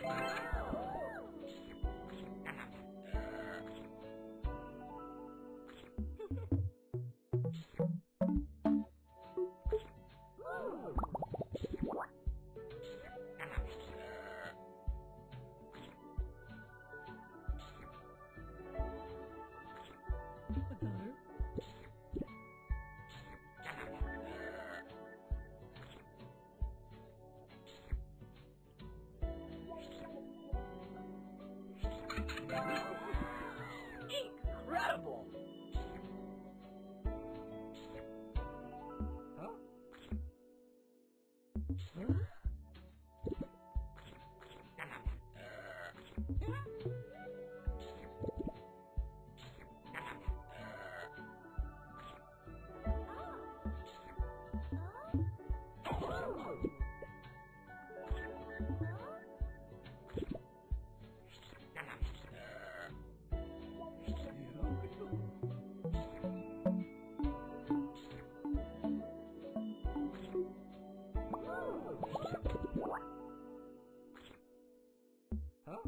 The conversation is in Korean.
Another? Incredible! Huh? Huh? 어?